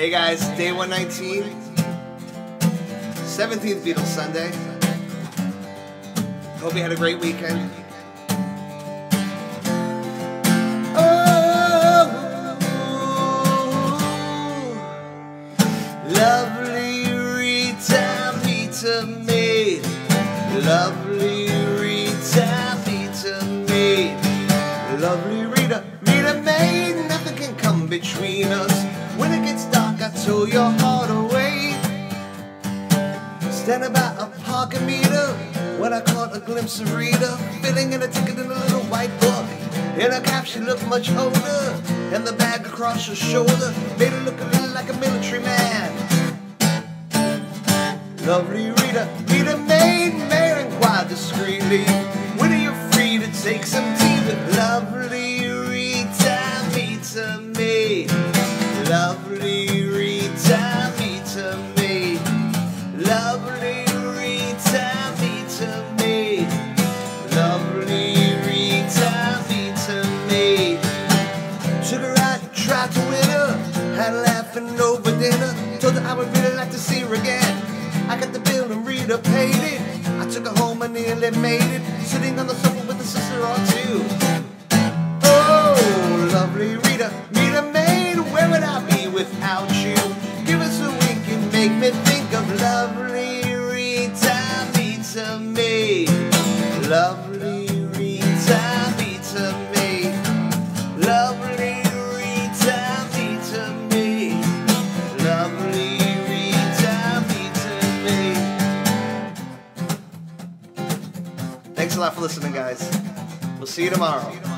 Hey guys, day 119, 17th Beatles Sunday. Hope you had a great weekend. Oh, lovely Rita, Rita me. Lovely Rita, Rita me. Lovely Rita, Rita May. Nothing can come between us. Tow your heart away. Standing by a parking meter when I caught a glimpse of Rita, filling in a ticket in a little white book. In her cap, she looked much older, and the bag across her shoulder made her look a little like a military man. Lovely Rita, Rita May, Mayor inquired discreetly, when are you free to take some tea with lovely Rita, Rita May? Lovely Lovely Rita, Rita May. Lovely Rita, Rita May. Took her tried to win her. Had her laughing over dinner. Told her I would really like to see her again. I got the bill and Rita paid it. I took her home and nearly made it. Sitting on the sofa with a sister or two. Oh, lovely Rita, Rita May, where would I be without you? Give us a wink and make me think lovely Rita, Rita May. Lovely Rita, Rita May. Lovely Rita, Rita May. Lovely Rita, Rita May. Thanks a lot for listening, guys. We'll see you tomorrow.